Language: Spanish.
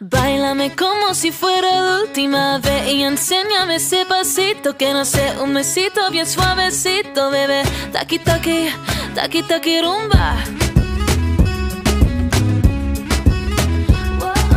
Bailame como si fuera la última vez y enséñame ese pasito que no sé, un besito bien suavecito, bebé. Taki taki, taki taki rumba.